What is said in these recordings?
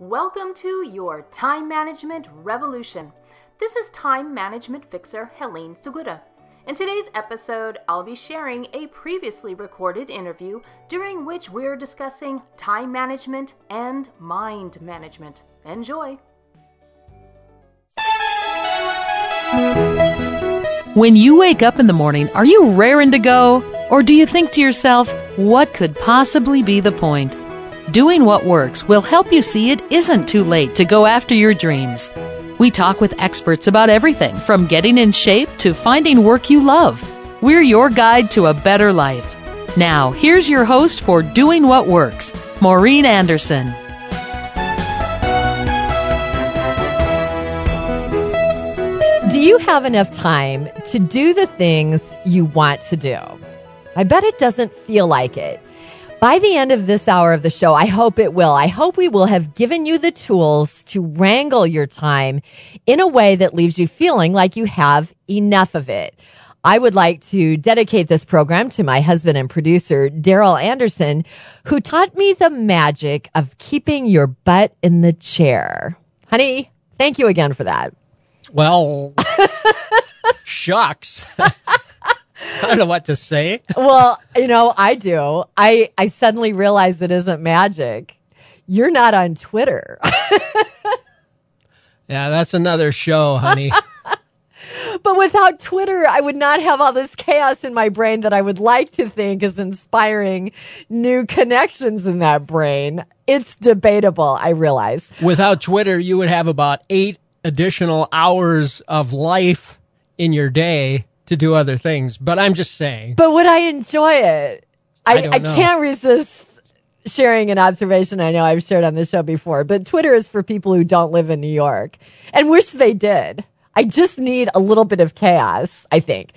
Welcome to your Time Management Revolution. This is Time Management Fixer Helene Segura. In today's episode, I'll be sharing a previously recorded interview during which we're discussing time management and mind management. Enjoy! When you wake up in the morning, are you raring to go? Or do you think to yourself, what could possibly be the point? Doing what works will help you see it isn't too late to go after your dreams. We talk with experts about everything from getting in shape to finding work you love. We're your guide to a better life. Now, here's your host for Doing What Works, Maureen Anderson. Do you have enough time to do the things you want to do? I bet it doesn't feel like it. By the end of this hour of the show, I hope it will. I hope we will have given you the tools to wrangle your time in a way that leaves you feeling like you have enough of it. I would like to dedicate this program to my husband and producer, Daryl Anderson, who taught me the magic of keeping your butt in the chair. Honey, thank you again for that. Well, shucks. I don't know what to say. well, you know, I do. I I suddenly realize it isn't magic. You're not on Twitter. yeah, that's another show, honey. but without Twitter, I would not have all this chaos in my brain that I would like to think is inspiring new connections in that brain. It's debatable, I realize. Without Twitter, you would have about eight additional hours of life in your day to do other things. But I'm just saying. But would I enjoy it? I, I, I can't resist sharing an observation I know I've shared on the show before, but Twitter is for people who don't live in New York and wish they did. I just need a little bit of chaos, I think.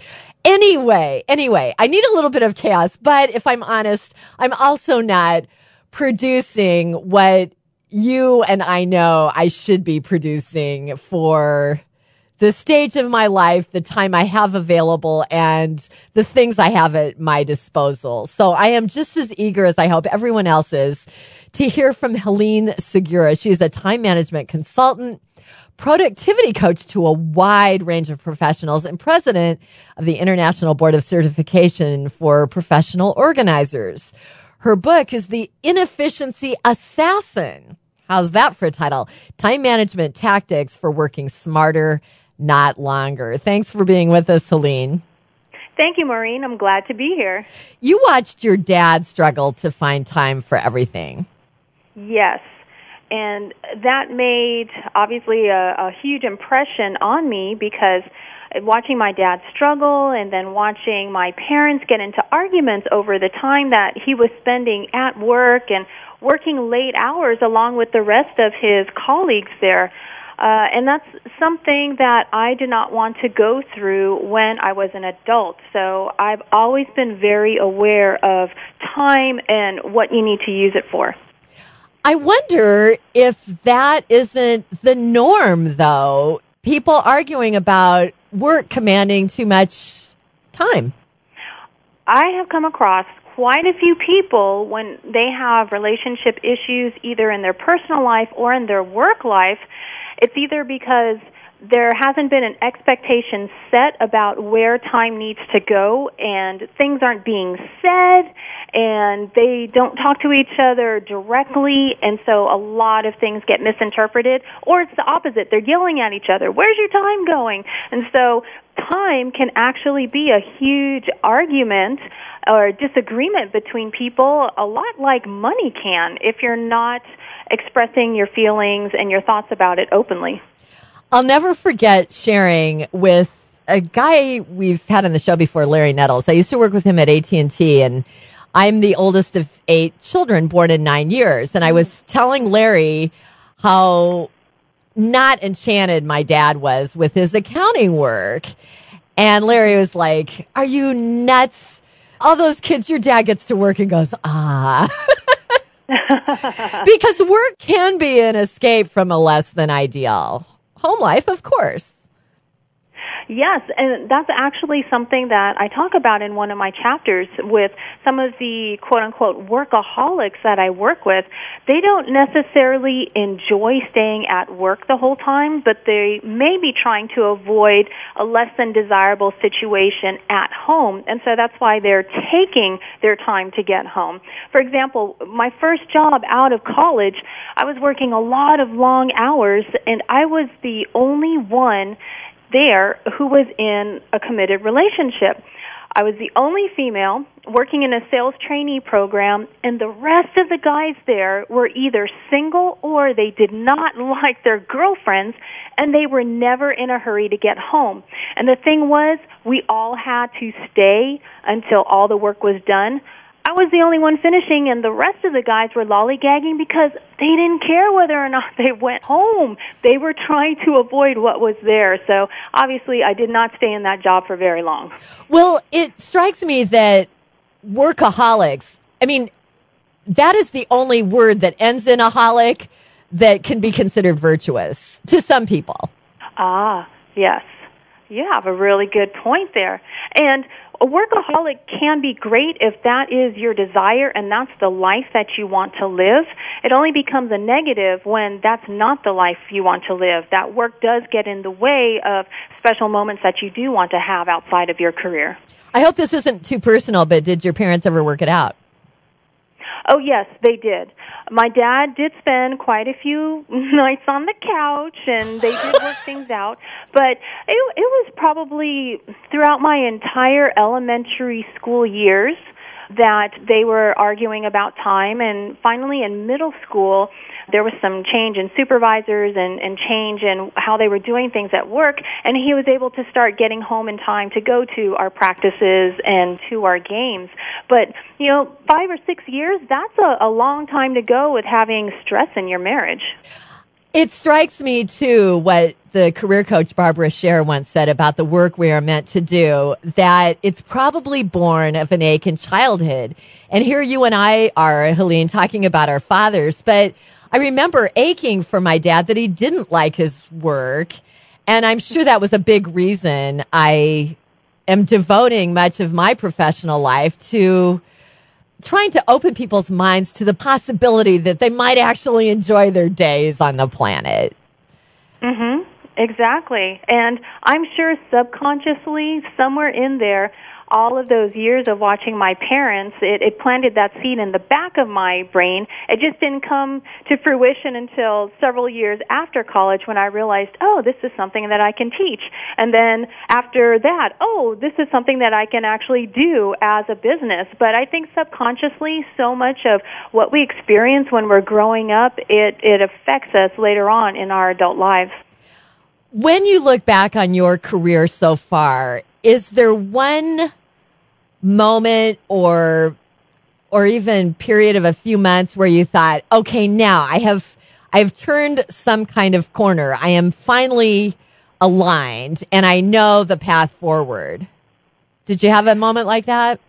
Anyway, anyway, I need a little bit of chaos, but if I'm honest, I'm also not producing what you and I know I should be producing for the stage of my life, the time I have available, and the things I have at my disposal. So I am just as eager as I hope everyone else is to hear from Helene Segura. She's a time management consultant, productivity coach to a wide range of professionals, and president of the International Board of Certification for Professional Organizers. Her book is The Inefficiency Assassin. How's that for a title? Time management tactics for working smarter not longer. Thanks for being with us, Helene. Thank you, Maureen. I'm glad to be here. You watched your dad struggle to find time for everything. Yes. And that made obviously a, a huge impression on me because watching my dad struggle and then watching my parents get into arguments over the time that he was spending at work and working late hours along with the rest of his colleagues there uh, and that's something that I did not want to go through when I was an adult. So I've always been very aware of time and what you need to use it for. I wonder if that isn't the norm, though. People arguing about work commanding too much time. I have come across quite a few people when they have relationship issues either in their personal life or in their work life it's either because there hasn't been an expectation set about where time needs to go and things aren't being said and they don't talk to each other directly and so a lot of things get misinterpreted or it's the opposite. They're yelling at each other where's your time going? And so time can actually be a huge argument or disagreement between people a lot like money can if you're not expressing your feelings and your thoughts about it openly. I'll never forget sharing with a guy we've had on the show before, Larry Nettles. I used to work with him at AT&T and I'm the oldest of eight children born in nine years. And I was telling Larry how not enchanted my dad was with his accounting work. And Larry was like, Are you nuts? All those kids, your dad gets to work and goes, Ah. because work can be an escape from a less than ideal home life, of course. Yes, and that's actually something that I talk about in one of my chapters with some of the quote unquote workaholics that I work with. They don't necessarily enjoy staying at work the whole time, but they may be trying to avoid a less than desirable situation at home. And so that's why they're taking their time to get home. For example, my first job out of college, I was working a lot of long hours and I was the only one there who was in a committed relationship. I was the only female working in a sales trainee program, and the rest of the guys there were either single or they did not like their girlfriends, and they were never in a hurry to get home. And the thing was, we all had to stay until all the work was done. I was the only one finishing, and the rest of the guys were lollygagging because they didn't care whether or not they went home. They were trying to avoid what was there. So obviously, I did not stay in that job for very long. Well, it strikes me that workaholics, I mean, that is the only word that ends in a holic that can be considered virtuous to some people. Ah, yes. You have a really good point there. And a workaholic can be great if that is your desire and that's the life that you want to live. It only becomes a negative when that's not the life you want to live. That work does get in the way of special moments that you do want to have outside of your career. I hope this isn't too personal, but did your parents ever work it out? Oh yes, they did. My dad did spend quite a few nights on the couch, and they did work things out. But it, it was probably throughout my entire elementary school years that they were arguing about time, and finally in middle school there was some change in supervisors and, and change in how they were doing things at work, and he was able to start getting home in time to go to our practices and to our games. But, you know, five or six years, that's a, a long time to go with having stress in your marriage. It strikes me too what the career coach Barbara Sher once said about the work we are meant to do, that it's probably born of an ache in childhood. And here you and I are, Helene, talking about our fathers, but I remember aching for my dad that he didn't like his work. And I'm sure that was a big reason I am devoting much of my professional life to trying to open people's minds to the possibility that they might actually enjoy their days on the planet. Mhm. Exactly. And I'm sure subconsciously somewhere in there all of those years of watching my parents, it, it planted that seed in the back of my brain. It just didn't come to fruition until several years after college when I realized, oh, this is something that I can teach. And then after that, oh, this is something that I can actually do as a business. But I think subconsciously, so much of what we experience when we're growing up, it, it affects us later on in our adult lives. When you look back on your career so far, is there one moment or or even period of a few months where you thought, okay, now I have I've turned some kind of corner. I am finally aligned and I know the path forward. Did you have a moment like that?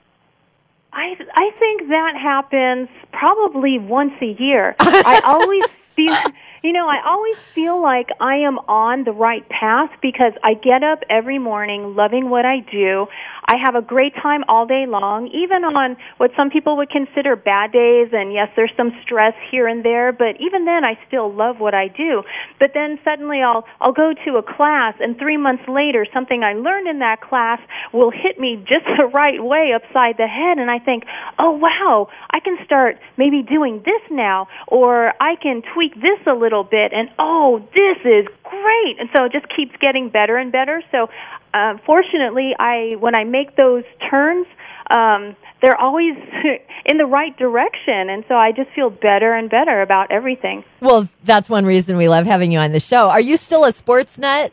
I I think that happens probably once a year. I always feel you know, I always feel like I am on the right path because I get up every morning loving what I do. I have a great time all day long, even on what some people would consider bad days. And yes, there's some stress here and there, but even then, I still love what I do. But then suddenly, I'll I'll go to a class, and three months later, something I learned in that class will hit me just the right way upside the head, and I think, oh wow, I can start maybe doing this now, or I can tweak this a little bit, and oh, this is great. And so it just keeps getting better and better. So uh, fortunately, I when I make those turns, um, they're always in the right direction, and so I just feel better and better about everything. Well, that's one reason we love having you on the show. Are you still a sports nut?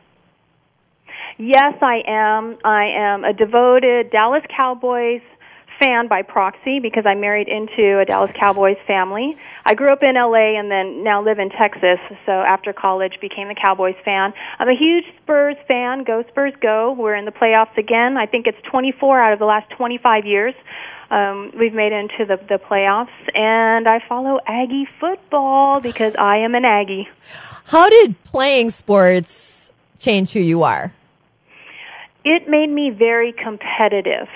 Yes, I am. I am a devoted Dallas Cowboys fan by proxy because I married into a Dallas Cowboys family. I grew up in LA and then now live in Texas. So after college, became a Cowboys fan. I'm a huge Spurs fan. Go Spurs, go! We're in the playoffs again. I think it's 24 out of the last 25 years. Um, we've made it into the, the playoffs, and I follow Aggie football because I am an Aggie. How did playing sports change who you are? it made me very competitive.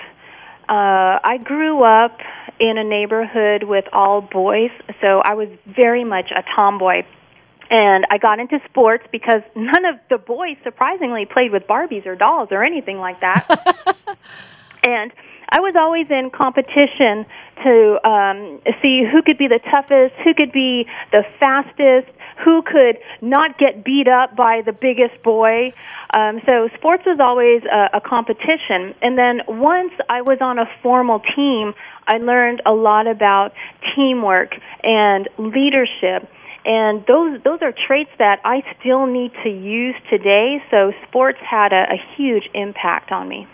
Uh, I grew up in a neighborhood with all boys, so I was very much a tomboy. And I got into sports because none of the boys, surprisingly, played with Barbies or dolls or anything like that. and I was always in competition to um, see who could be the toughest, who could be the fastest, who could not get beat up by the biggest boy. Um, so sports was always a, a competition. And then once I was on a formal team, I learned a lot about teamwork and leadership. And those those are traits that I still need to use today. So sports had a, a huge impact on me.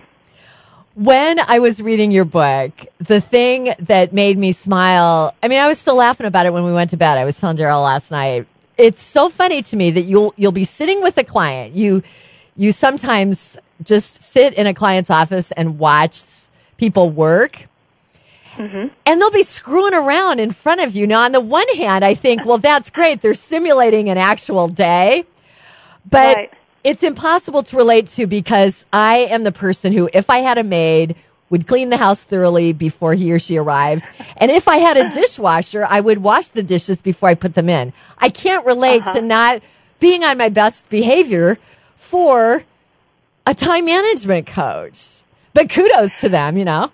When I was reading your book, the thing that made me smile, I mean, I was still laughing about it when we went to bed. I was telling Daryl last night. It's so funny to me that you'll you'll be sitting with a client. You you sometimes just sit in a client's office and watch people work. Mm-hmm. And they'll be screwing around in front of you. Now, on the one hand, I think, well, that's great. They're simulating an actual day. But right it's impossible to relate to because I am the person who, if I had a maid, would clean the house thoroughly before he or she arrived. And if I had a dishwasher, I would wash the dishes before I put them in. I can't relate uh-huh. to not being on my best behavior for a time management coach. But kudos to them, you know.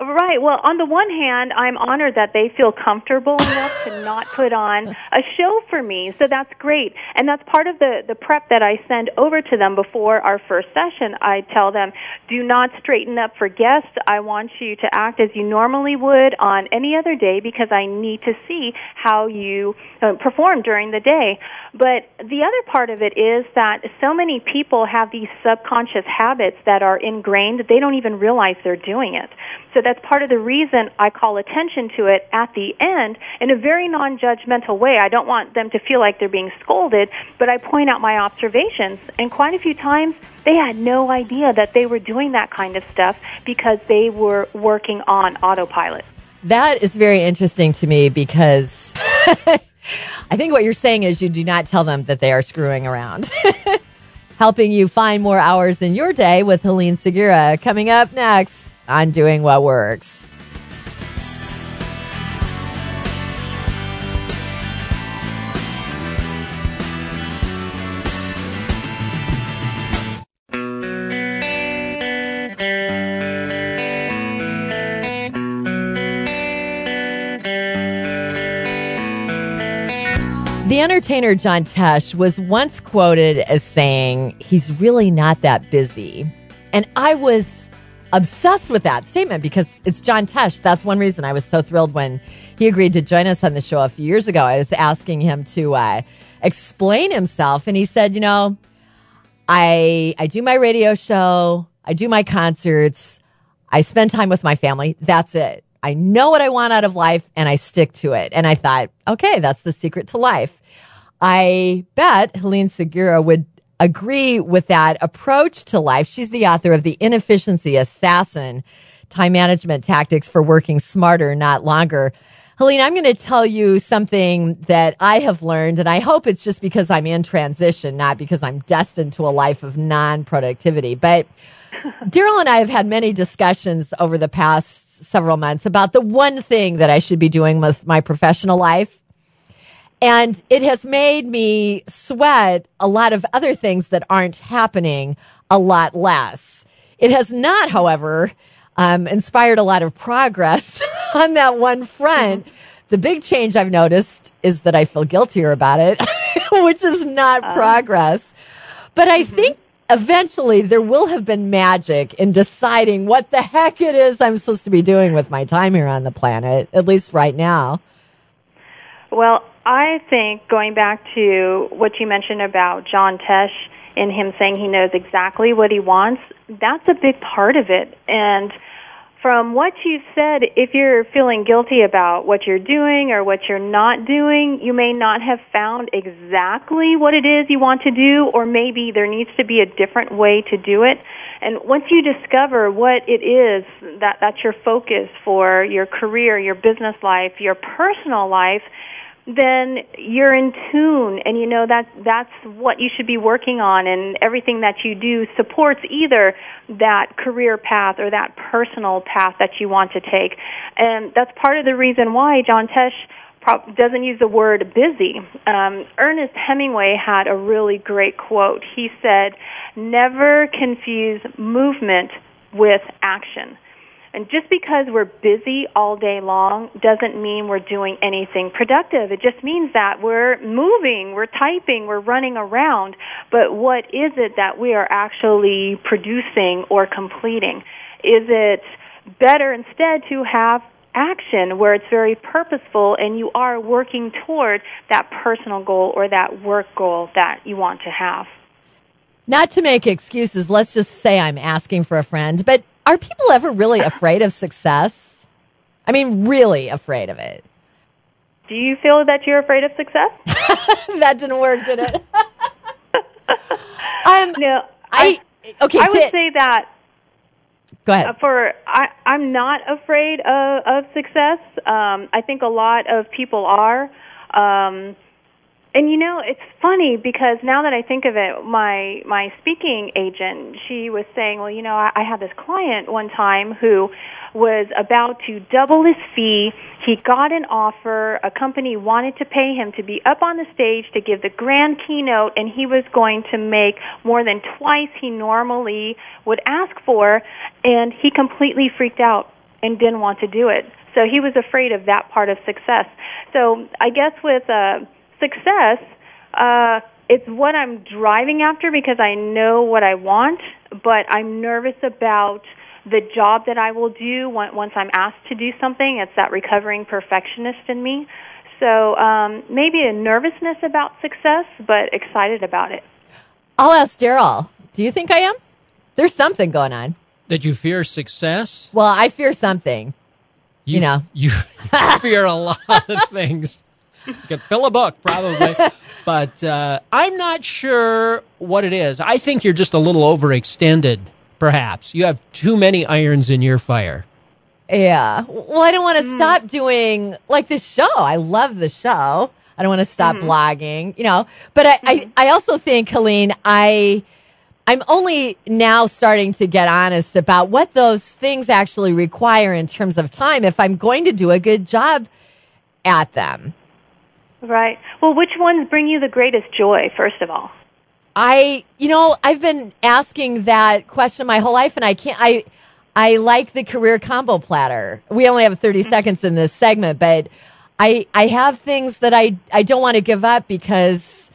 Right. Well, on the one hand, I'm honored that they feel comfortable enough to not put on a show for me. So that's great. And that's part of the, the prep that I send over to them before our first session. I tell them, do not straighten up for guests. I want you to act as you normally would on any other day because I need to see how you uh, perform during the day. But the other part of it is that so many people have these subconscious habits that are ingrained they don't even realize they're doing it. So that's part of the reason I call attention to it at the end in a very non judgmental way. I don't want them to feel like they're being scolded, but I point out my observations. And quite a few times, they had no idea that they were doing that kind of stuff because they were working on autopilot. That is very interesting to me because I think what you're saying is you do not tell them that they are screwing around. Helping you find more hours in your day with Helene Segura coming up next on doing what works. The entertainer John Tesh was once quoted as saying, he's really not that busy. And I was obsessed with that statement because it's John Tesh. That's one reason I was so thrilled when he agreed to join us on the show a few years ago. I was asking him to uh, explain himself, and he said, "You know, I I do my radio show, I do my concerts, I spend time with my family. That's it. I know what I want out of life, and I stick to it." And I thought, okay, that's the secret to life. I bet Helene Segura would agree with that approach to life. She's the author of The Inefficiency Assassin Time Management Tactics for Working Smarter, Not Longer. Helene, I'm going to tell you something that I have learned, and I hope it's just because I'm in transition, not because I'm destined to a life of non productivity. But Daryl and I have had many discussions over the past several months about the one thing that I should be doing with my professional life. And it has made me sweat a lot of other things that aren't happening a lot less. It has not, however, um, inspired a lot of progress on that one front. The big change I've noticed is that I feel guiltier about it, which is not uh, progress. But I mm-hmm. think eventually there will have been magic in deciding what the heck it is I'm supposed to be doing with my time here on the planet, at least right now. Well, I think going back to what you mentioned about John Tesh and him saying he knows exactly what he wants, that's a big part of it. And from what you've said, if you're feeling guilty about what you're doing or what you're not doing, you may not have found exactly what it is you want to do, or maybe there needs to be a different way to do it. And once you discover what it is that that's your focus for your career, your business life, your personal life, then you're in tune and you know that that's what you should be working on and everything that you do supports either that career path or that personal path that you want to take. And that's part of the reason why John Tesh doesn't use the word busy. Um, Ernest Hemingway had a really great quote. He said, Never confuse movement with action. And just because we're busy all day long doesn't mean we're doing anything productive. It just means that we're moving, we're typing, we're running around. But what is it that we are actually producing or completing? Is it better instead to have action where it's very purposeful and you are working toward that personal goal or that work goal that you want to have? Not to make excuses, let's just say I'm asking for a friend, but are people ever really afraid of success? I mean, really afraid of it. Do you feel that you're afraid of success? that didn't work, did it? um, no, I, I okay. I would say that. Go ahead. Uh, for I, I'm not afraid of, of success. Um, I think a lot of people are. Um, and you know, it's funny because now that I think of it, my my speaking agent, she was saying, "Well, you know, I, I had this client one time who was about to double his fee. He got an offer. A company wanted to pay him to be up on the stage to give the grand keynote, and he was going to make more than twice he normally would ask for, and he completely freaked out and didn't want to do it. So he was afraid of that part of success. So I guess with uh success, uh, it's what I'm driving after because I know what I want, but I'm nervous about the job that I will do once I'm asked to do something. It's that recovering perfectionist in me. So um, maybe a nervousness about success, but excited about it. I'll ask Daryl. Do you think I am? There's something going on. That you fear success? Well, I fear something. You, you know, you fear a lot of things could fill a book probably, but uh, I'm not sure what it is. I think you're just a little overextended. Perhaps you have too many irons in your fire. Yeah. Well, I don't want to mm. stop doing like the show. I love the show. I don't want to stop mm. blogging, you know. But I, mm. I, mm-hmm. I also think, Helene, I. I'm only now starting to get honest about what those things actually require in terms of time if I'm going to do a good job at them. Right. Well, which ones bring you the greatest joy, first of all? I, you know, I've been asking that question my whole life, and I can't. I, I like the career combo platter. We only have 30 mm-hmm. seconds in this segment, but I, I have things that I, I don't want to give up because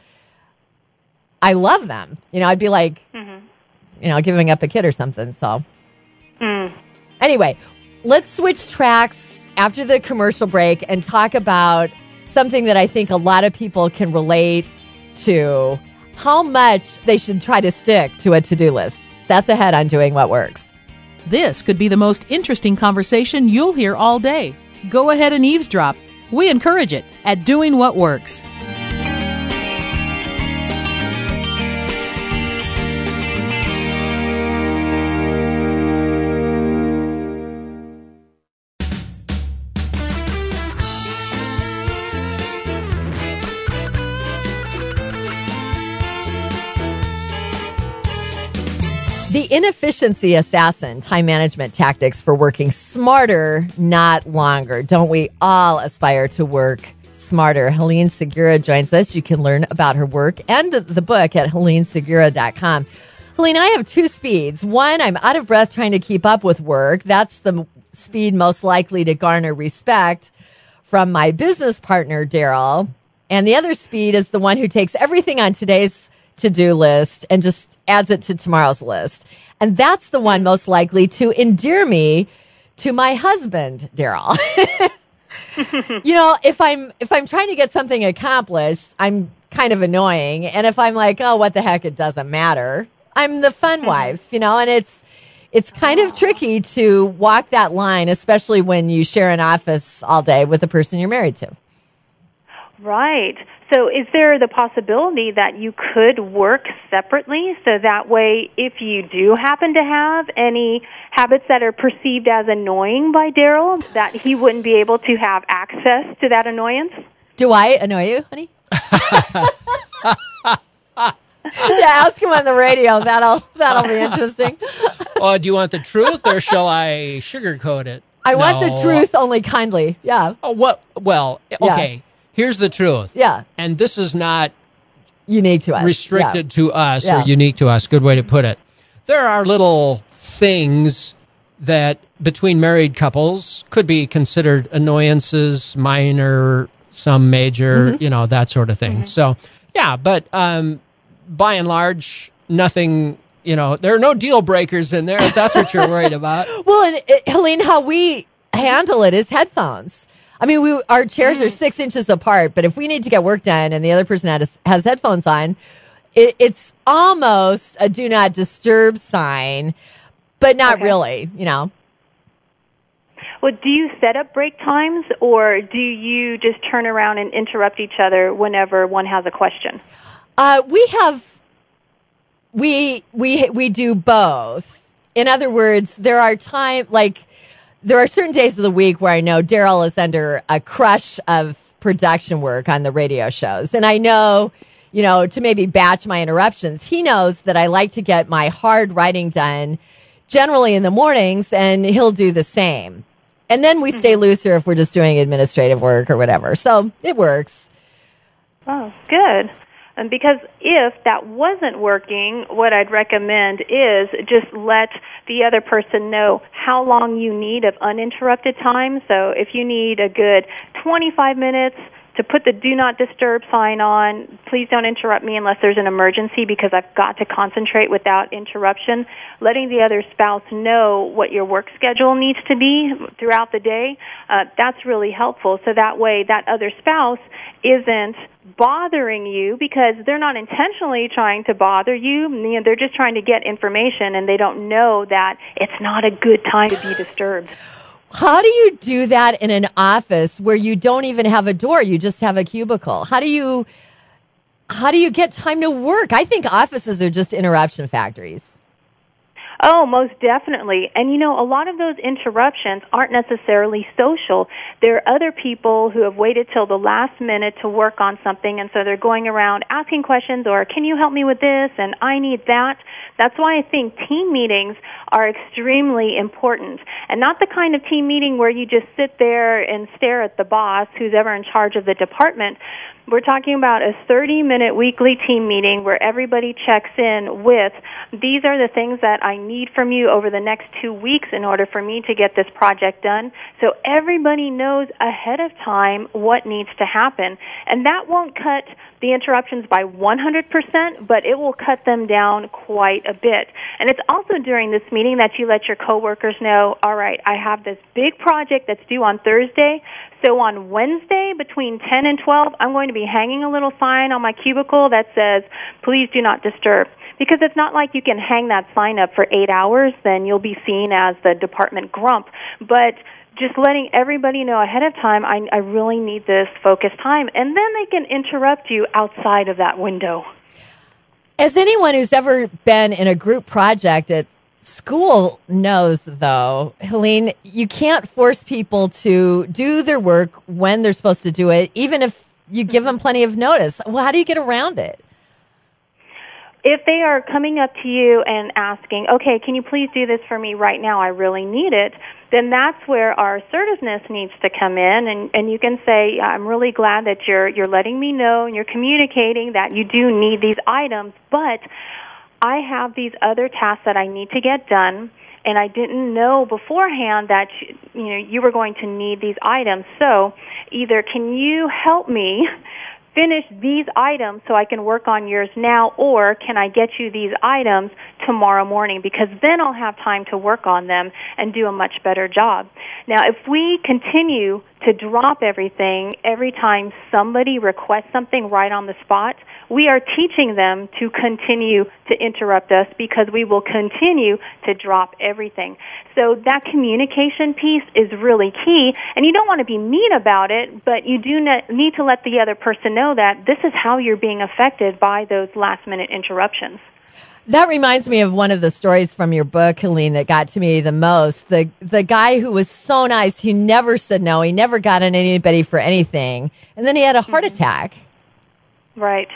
I love them. You know, I'd be like, mm-hmm. you know, giving up a kid or something. So, mm. anyway, let's switch tracks after the commercial break and talk about something that I think a lot of people can relate to how much they should try to stick to a to do list. That's ahead on doing what works. This could be the most interesting conversation you'll hear all day. Go ahead and eavesdrop. We encourage it at Doing What Works. The inefficiency assassin time management tactics for working smarter, not longer. Don't we all aspire to work smarter? Helene Segura joins us. You can learn about her work and the book at helenesegura.com. Helene, I have two speeds. One, I'm out of breath trying to keep up with work. That's the speed most likely to garner respect from my business partner, Daryl. And the other speed is the one who takes everything on today's to do list and just adds it to tomorrow's list. And that's the one most likely to endear me to my husband, Daryl. you know, if I'm if I'm trying to get something accomplished, I'm kind of annoying. And if I'm like, oh, what the heck, it doesn't matter. I'm the fun mm-hmm. wife, you know, and it's it's kind of tricky to walk that line, especially when you share an office all day with the person you're married to. Right. So, is there the possibility that you could work separately so that way, if you do happen to have any habits that are perceived as annoying by Daryl, that he wouldn't be able to have access to that annoyance? Do I annoy you, honey? yeah, ask him on the radio. That'll that'll be interesting. Oh, do you want the truth or shall I sugarcoat it? I want the truth only kindly. Yeah. Oh, what? Well, okay. Here's the truth. Yeah. And this is not Unique to us. restricted to us Yeah. or unique to us. Good way to put it. There are little things that between married couples could be considered annoyances, minor, some major, Mm-hmm. you know, that sort of thing. So, yeah, but um, by and large, nothing. You know, there are no deal breakers in there. If that's what you're worried about. Well, and uh, Helene, how we handle it is headphones. I mean, we our chairs Mm. are six inches apart, but if we need to get work done and the other person has, has headphones on, it, it's almost a do not disturb sign, but not Okay. really. You know. Well, do you set up break times, or do you just turn around and interrupt each other whenever one has a question? Uh, we have we we we do both. In other words, there are time like there are certain days of the week where I know Daryl is under a crush of production work on the radio shows, and I know. You know, to maybe batch my interruptions. He knows that I like to get my hard writing done generally in the mornings, and he'll do the same. And then we stay mm-hmm. looser if we're just doing administrative work or whatever. So it works. Oh, good. And because if that wasn't working, what I'd recommend is just let the other person know how long you need of uninterrupted time. So if you need a good 25 minutes to put the do not disturb sign on, please don't interrupt me unless there's an emergency because I've got to concentrate without interruption. Letting the other spouse know what your work schedule needs to be throughout the day, uh, that's really helpful. So that way that other spouse isn't bothering you because they're not intentionally trying to bother you. They're just trying to get information and they don't know that it's not a good time to be disturbed. How do you do that in an office where you don't even have a door, you just have a cubicle? How do you how do you get time to work? I think offices are just interruption factories. Oh, most definitely. And you know, a lot of those interruptions aren't necessarily social. There are other people who have waited till the last minute to work on something, and so they're going around asking questions or, can you help me with this? And I need that. That's why I think team meetings are extremely important. And not the kind of team meeting where you just sit there and stare at the boss who's ever in charge of the department. We're talking about a 30 minute weekly team meeting where everybody checks in with these are the things that I need from you over the next two weeks in order for me to get this project done. So everybody knows ahead of time what needs to happen. And that won't cut the interruptions by 100%, but it will cut them down quite a bit. And it's also during this meeting that you let your coworkers know, all right, I have this big project that's due on Thursday. So on Wednesday between 10 and 12, I'm going to be hanging a little sign on my cubicle that says, please do not disturb. Because it's not like you can hang that sign up for eight hours, then you'll be seen as the department grump. But just letting everybody know ahead of time, I, I really need this focused time. And then they can interrupt you outside of that window. As anyone who's ever been in a group project at school knows, though, Helene, you can't force people to do their work when they're supposed to do it, even if you give mm-hmm. them plenty of notice. Well, how do you get around it? If they are coming up to you and asking, okay, can you please do this for me right now? I really need it. Then that's where our assertiveness needs to come in, and, and you can say, I'm really glad that you're you're letting me know and you're communicating that you do need these items, but I have these other tasks that I need to get done, and I didn't know beforehand that you know you were going to need these items. So, either can you help me finish these items so I can work on yours now, or can I get you these items tomorrow morning? Because then I'll have time to work on them and do a much better job. Now, if we continue to drop everything every time somebody requests something right on the spot, we are teaching them to continue to interrupt us because we will continue to drop everything. So that communication piece is really key, and you don't want to be mean about it, but you do need to let the other person know that this is how you're being affected by those last minute interruptions. That reminds me of one of the stories from your book, Helene, that got to me the most. The the guy who was so nice, he never said no, he never got on anybody for anything, and then he had a heart Mm-hmm. attack. Right.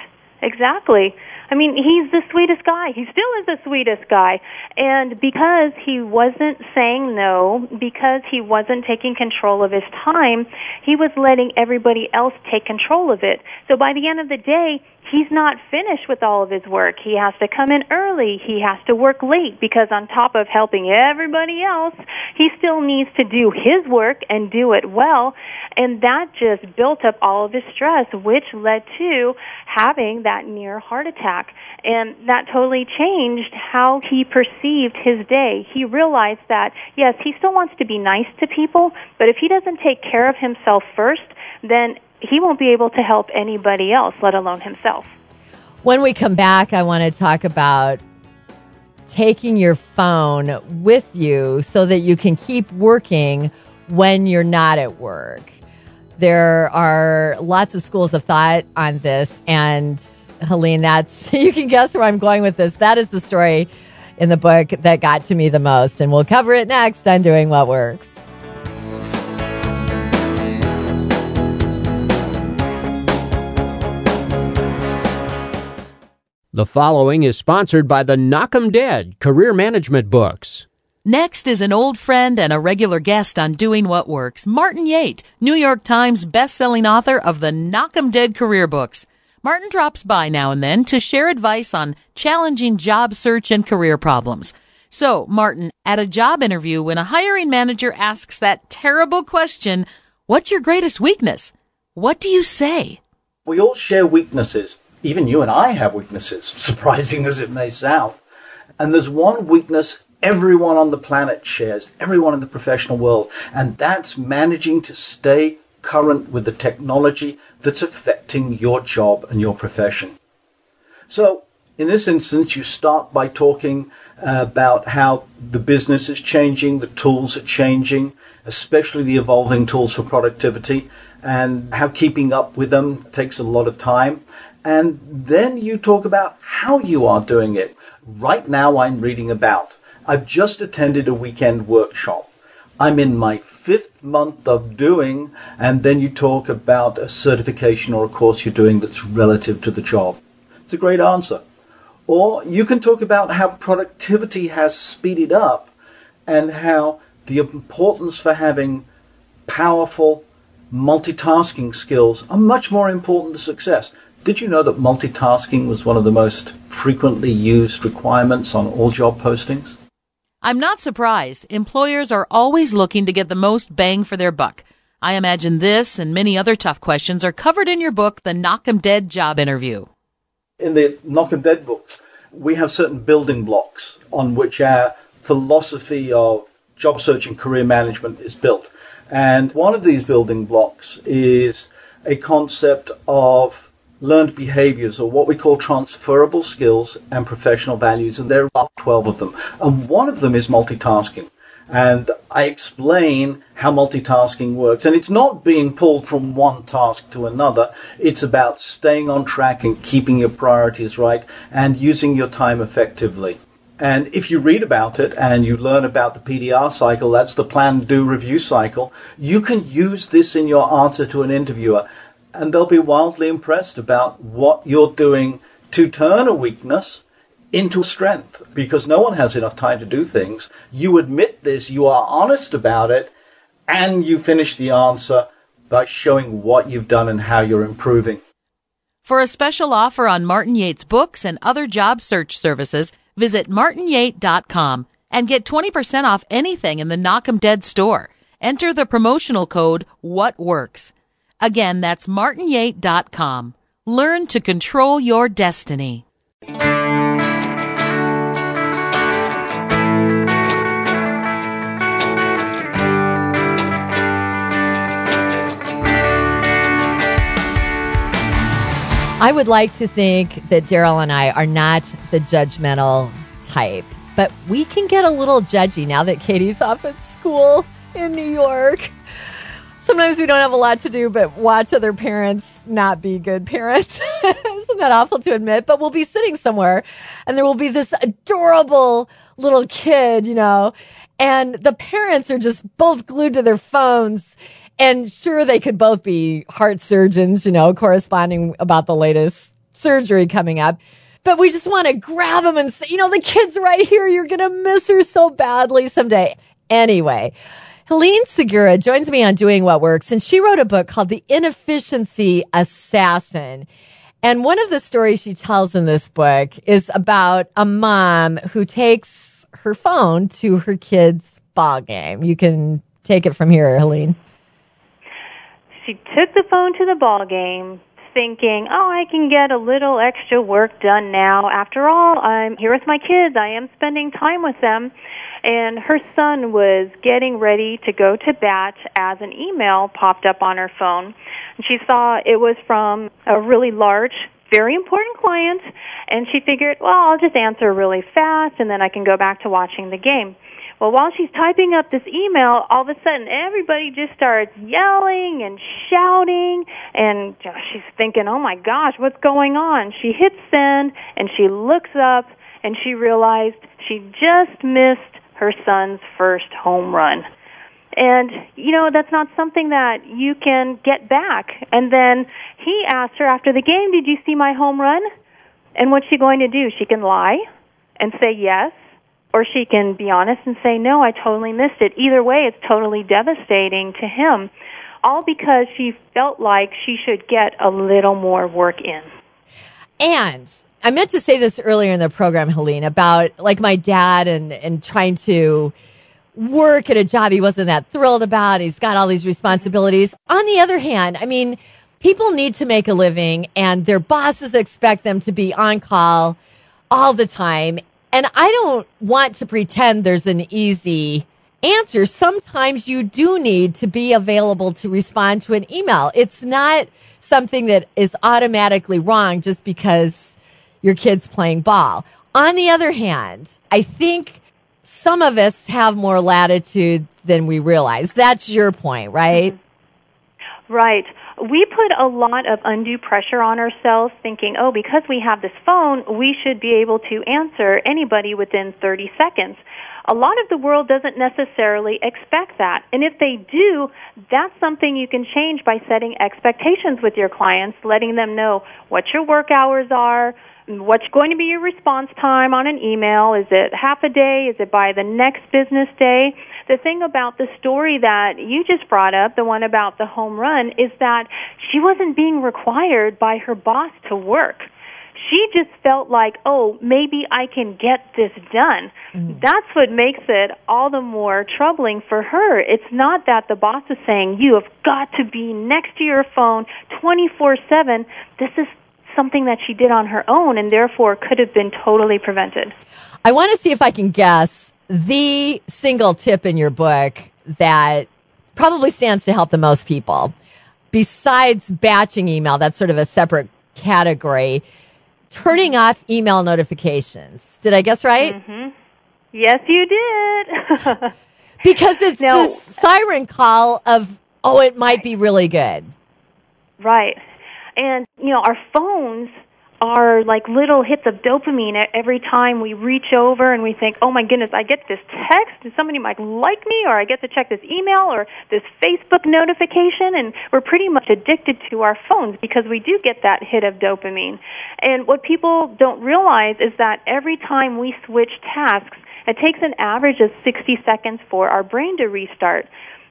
Exactly. I mean, he's the sweetest guy. He still is the sweetest guy. And because he wasn't saying no, because he wasn't taking control of his time, he was letting everybody else take control of it. So by the end of the day, he's not finished with all of his work. He has to come in early. He has to work late because on top of helping everybody else, he still needs to do his work and do it well. And that just built up all of his stress, which led to having that near heart attack. And that totally changed how he perceived his day. He realized that, yes, he still wants to be nice to people, but if he doesn't take care of himself first, then he won't be able to help anybody else, let alone himself. When we come back, I want to talk about taking your phone with you so that you can keep working when you're not at work. There are lots of schools of thought on this. And Helene, that's, you can guess where I'm going with this. That is the story in the book that got to me the most. And we'll cover it next on Doing What Works. The following is sponsored by the Knock 'em Dead Career Management Books. Next is an old friend and a regular guest on Doing What Works, Martin Yate, New York Times best-selling author of the Knock 'em Dead career books. Martin drops by now and then to share advice on challenging job search and career problems. So, Martin, at a job interview, when a hiring manager asks that terrible question, what's your greatest weakness? What do you say? We all share weaknesses. Even you and I have weaknesses, surprising as it may sound. And there's one weakness everyone on the planet shares, everyone in the professional world, and that's managing to stay current with the technology that's affecting your job and your profession. So, in this instance, you start by talking about how the business is changing, the tools are changing, especially the evolving tools for productivity, and how keeping up with them takes a lot of time. And then you talk about how you are doing it. Right now, I'm reading about. I've just attended a weekend workshop. I'm in my fifth month of doing, and then you talk about a certification or a course you're doing that's relative to the job. It's a great answer. Or you can talk about how productivity has speeded up and how the importance for having powerful multitasking skills are much more important to success. Did you know that multitasking was one of the most frequently used requirements on all job postings? I'm not surprised. Employers are always looking to get the most bang for their buck. I imagine this and many other tough questions are covered in your book, The Knock 'em Dead Job Interview. In the Knock 'em Dead books, we have certain building blocks on which our philosophy of job search and career management is built. And one of these building blocks is a concept of learned behaviors or what we call transferable skills and professional values. And there are about 12 of them. And one of them is multitasking. And I explain how multitasking works. And it's not being pulled from one task to another. It's about staying on track and keeping your priorities right and using your time effectively. And if you read about it and you learn about the PDR cycle, that's the plan, do, review cycle, you can use this in your answer to an interviewer and they'll be wildly impressed about what you're doing to turn a weakness into strength because no one has enough time to do things. You admit this, you are honest about it, and you finish the answer by showing what you've done and how you're improving. For a special offer on Martin Yate's books and other job search services, visit martinyate.com and get 20% off anything in the Knock 'em Dead store. Enter the promotional code WHATWORKS. Again, that's martinyate.com. Learn to control your destiny. I would like to think that Daryl and I are not the judgmental type, but we can get a little judgy now that Katie's off at school in New York. Sometimes we don't have a lot to do but watch other parents not be good parents. Isn't that awful to admit? But we'll be sitting somewhere and there will be this adorable little kid, you know, and the parents are just both glued to their phones. And sure, they could both be heart surgeons, you know, corresponding about the latest surgery coming up. But we just want to grab them and say, you know, the kid's right here. You're going to miss her so badly someday. Anyway, Helene Segura joins me on Doing What Works, and she wrote a book called The Inefficiency Assassin. And one of the stories she tells in this book is about a mom who takes her phone to her kid's ball game. You can take it from here, Helene. She took the phone to the ball game thinking, oh, I can get a little extra work done now. After all, I'm here with my kids. I am spending time with them. And her son was getting ready to go to bat as an email popped up on her phone. And she saw it was from a really large very important client, and she figured, well, I'll just answer really fast, and then I can go back to watching the game. Well, while she's typing up this email, all of a sudden everybody just starts yelling and shouting, and she's thinking, oh my gosh, what's going on? She hits send, and she looks up, and she realized she just missed her son's first home run. And, you know, that's not something that you can get back. And then he asked her after the game, Did you see my home run? And what's she going to do? She can lie and say yes, or she can be honest and say, No, I totally missed it. Either way, it's totally devastating to him, all because she felt like she should get a little more work in. And I meant to say this earlier in the program, Helene, about like my dad and, and trying to work at a job he wasn't that thrilled about. He's got all these responsibilities. On the other hand, I mean, people need to make a living and their bosses expect them to be on call all the time. And I don't want to pretend there's an easy answer. Sometimes you do need to be available to respond to an email. It's not something that is automatically wrong just because your kid's playing ball. On the other hand, I think some of us have more latitude than we realize. That's your point, right? Mm-hmm. Right. We put a lot of undue pressure on ourselves thinking, oh, because we have this phone, we should be able to answer anybody within 30 seconds. A lot of the world doesn't necessarily expect that. And if they do, that's something you can change by setting expectations with your clients, letting them know what your work hours are, what's going to be your response time on an email? Is it half a day? Is it by the next business day? The thing about the story that you just brought up, the one about the home run, is that she wasn't being required by her boss to work. She just felt like, oh, maybe I can get this done. Mm. That's what makes it all the more troubling for her. It's not that the boss is saying, you have got to be next to your phone 24 7. This is something that she did on her own and therefore could have been totally prevented. I want to see if I can guess the single tip in your book that probably stands to help the most people. Besides batching email, that's sort of a separate category. Turning off email notifications. Did I guess right? Mm-hmm. Yes, you did. because it's now, this siren call of, oh, it might be really good. Right. And, you know, our phones are like little hits of dopamine every time we reach over and we think, oh my goodness, I get this text. And somebody might like me, or I get to check this email or this Facebook notification, and we're pretty much addicted to our phones because we do get that hit of dopamine. And what people don't realize is that every time we switch tasks, it takes an average of 60 seconds for our brain to restart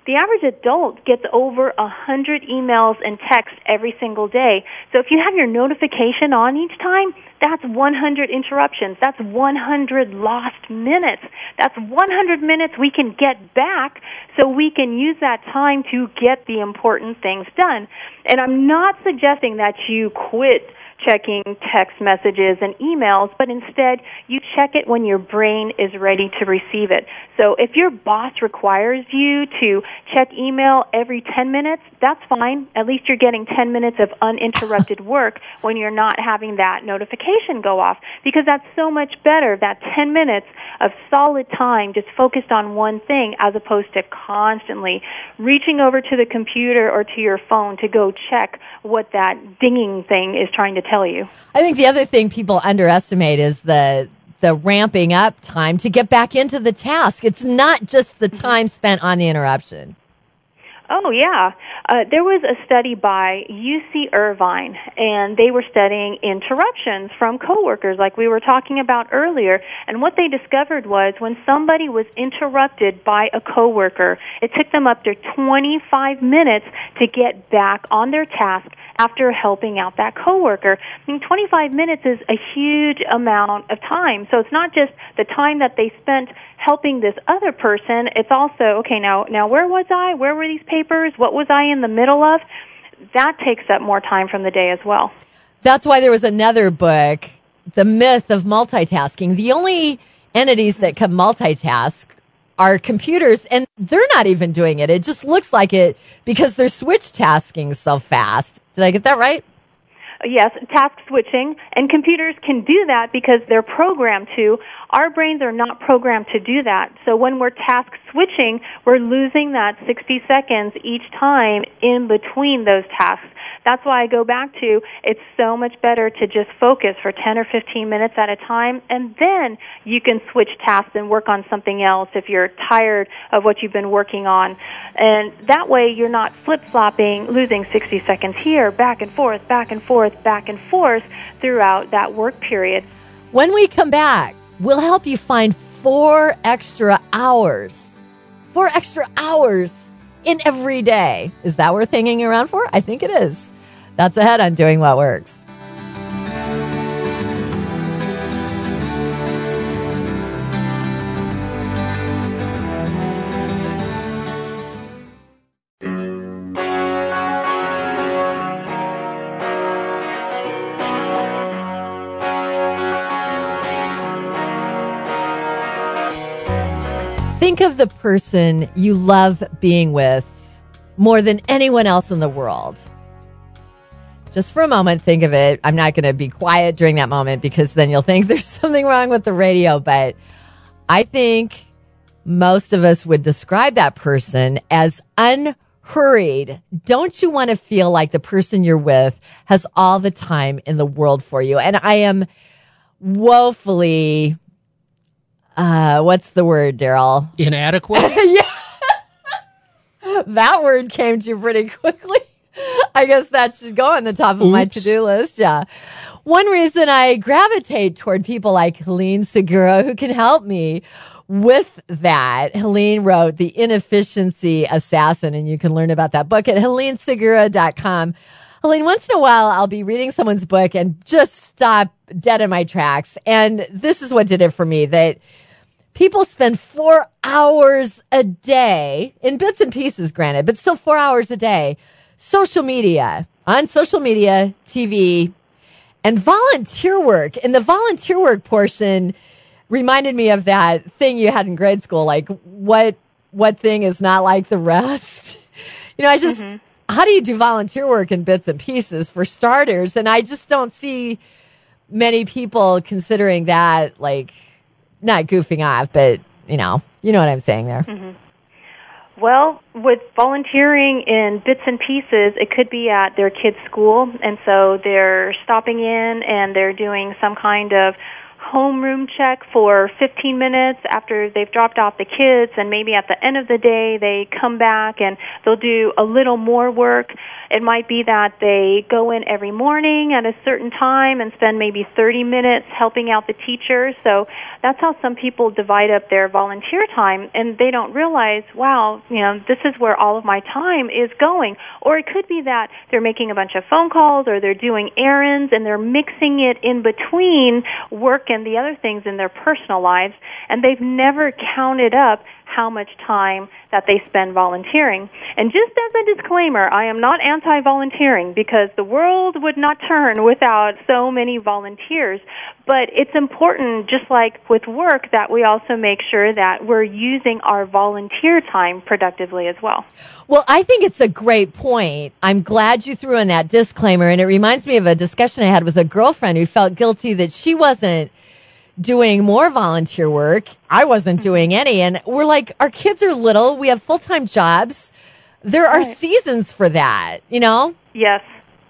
the average adult gets over a hundred emails and texts every single day. So if you have your notification on each time, that's 100 interruptions. That's 100 lost minutes. That's 100 minutes we can get back so we can use that time to get the important things done. And I'm not suggesting that you quit checking text messages and emails, but instead you check it when your brain is ready to receive it. So if your boss requires you to check email every 10 minutes, that's fine. At least you're getting 10 minutes of uninterrupted work when you're not having that notification go off because that's so much better, that 10 minutes of solid time just focused on one thing as opposed to constantly reaching over to the computer or to your phone to go check what that dinging thing is trying to tell you. I think the other thing people underestimate is the the ramping up time to get back into the task. It's not just the time spent on the interruption. Oh, yeah. Uh, there was a study by UC Irvine, and they were studying interruptions from coworkers, like we were talking about earlier. And what they discovered was when somebody was interrupted by a coworker, it took them up to 25 minutes to get back on their task after helping out that coworker. I mean, 25 minutes is a huge amount of time. So it's not just the time that they spent helping this other person. It's also, okay, now, now where was I? Where were these papers? What was I in the middle of? That takes up more time from the day as well. That's why there was another book, The Myth of Multitasking. The only entities that can multitask are computers and they're not even doing it. It just looks like it because they're switch tasking so fast. Did I get that right? Yes, task switching, and computers can do that because they're programmed to. Our brains are not programmed to do that. So when we're task switching, we're losing that 60 seconds each time in between those tasks. That's why I go back to it's so much better to just focus for 10 or 15 minutes at a time and then you can switch tasks and work on something else if you're tired of what you've been working on. And that way you're not flip-flopping, losing 60 seconds here, back and forth, back and forth, back and forth throughout that work period. When we come back, we'll help you find four extra hours. Four extra hours in every day. Is that worth hanging around for? I think it is. That's ahead on Doing What Works. The person you love being with more than anyone else in the world. Just for a moment, think of it. I'm not going to be quiet during that moment because then you'll think there's something wrong with the radio. But I think most of us would describe that person as unhurried. Don't you want to feel like the person you're with has all the time in the world for you? And I am woefully uh, what's the word, Daryl? Inadequate? yeah. that word came to you pretty quickly. I guess that should go on the top of Oops. my to do list. Yeah. One reason I gravitate toward people like Helene Segura who can help me with that. Helene wrote The Inefficiency Assassin, and you can learn about that book at helenesegura.com. Helene, once in a while, I'll be reading someone's book and just stop dead in my tracks. And this is what did it for me that people spend four hours a day in bits and pieces, granted, but still four hours a day. Social media, on social media, TV, and volunteer work. And the volunteer work portion reminded me of that thing you had in grade school, like what what thing is not like the rest. you know, I just mm-hmm. how do you do volunteer work in bits and pieces for starters? And I just don't see many people considering that like not goofing off, but you know, you know what I'm saying there. Mm-hmm. Well, with volunteering in bits and pieces, it could be at their kid's school, and so they're stopping in and they're doing some kind of homeroom check for 15 minutes after they've dropped off the kids and maybe at the end of the day they come back and they'll do a little more work it might be that they go in every morning at a certain time and spend maybe 30 minutes helping out the teachers. So that's how some people divide up their volunteer time and they don't realize, wow, you know, this is where all of my time is going. Or it could be that they're making a bunch of phone calls or they're doing errands and they're mixing it in between work and the other things in their personal lives and they've never counted up how much time that they spend volunteering. And just as a disclaimer, I am not anti volunteering because the world would not turn without so many volunteers. But it's important, just like with work, that we also make sure that we're using our volunteer time productively as well. Well, I think it's a great point. I'm glad you threw in that disclaimer. And it reminds me of a discussion I had with a girlfriend who felt guilty that she wasn't doing more volunteer work. I wasn't mm-hmm. doing any. And we're like, our kids are little. We have full time jobs. There are right. seasons for that, you know? Yes.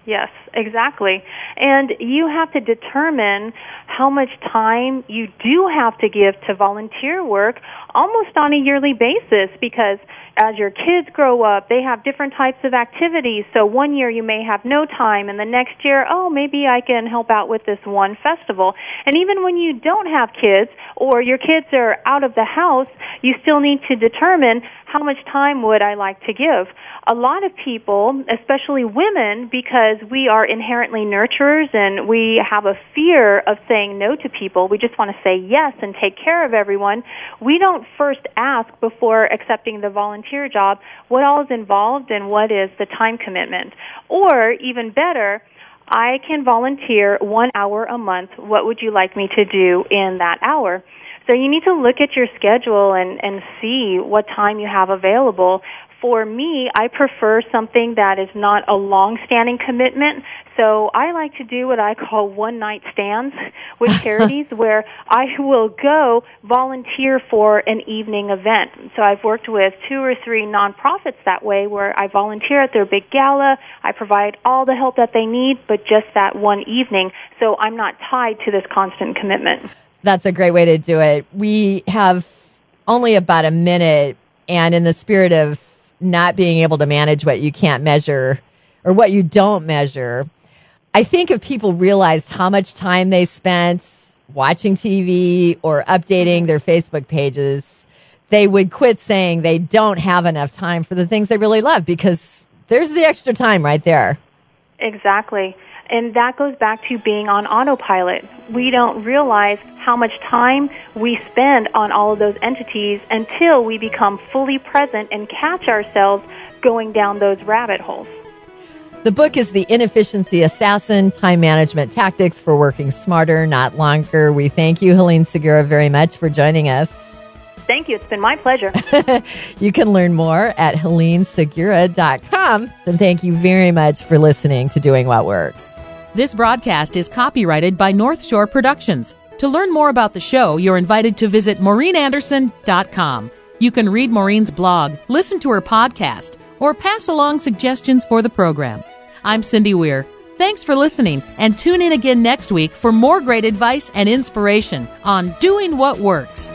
Yes, exactly. And you have to determine how much time you do have to give to volunteer work almost on a yearly basis because as your kids grow up, they have different types of activities. So one year you may have no time, and the next year, oh, maybe I can help out with this one festival. And even when you don't have kids or your kids are out of the house, you still need to determine how much time would I like to give. A lot of people, especially women, because we are inherently nurturers and we have a fear of saying no to people, we just want to say yes and take care of everyone. We don't first ask before accepting the volunteer job what all is involved and what is the time commitment. Or even better, I can volunteer one hour a month. What would you like me to do in that hour? So you need to look at your schedule and, and see what time you have available. For me, I prefer something that is not a long-standing commitment. So I like to do what I call one-night stands with charities where I will go volunteer for an evening event. So I've worked with two or three nonprofits that way where I volunteer at their big gala. I provide all the help that they need, but just that one evening. So I'm not tied to this constant commitment. That's a great way to do it. We have only about a minute, and in the spirit of not being able to manage what you can't measure or what you don't measure, I think if people realized how much time they spent watching TV or updating their Facebook pages, they would quit saying they don't have enough time for the things they really love because there's the extra time right there. Exactly. And that goes back to being on autopilot. We don't realize how much time we spend on all of those entities until we become fully present and catch ourselves going down those rabbit holes. The book is The Inefficiency Assassin Time Management Tactics for Working Smarter, Not Longer. We thank you, Helene Segura, very much for joining us. Thank you. It's been my pleasure. you can learn more at helenesegura.com. And thank you very much for listening to Doing What Works. This broadcast is copyrighted by North Shore Productions. To learn more about the show, you're invited to visit MaureenAnderson.com. You can read Maureen's blog, listen to her podcast, or pass along suggestions for the program. I'm Cindy Weir. Thanks for listening, and tune in again next week for more great advice and inspiration on doing what works.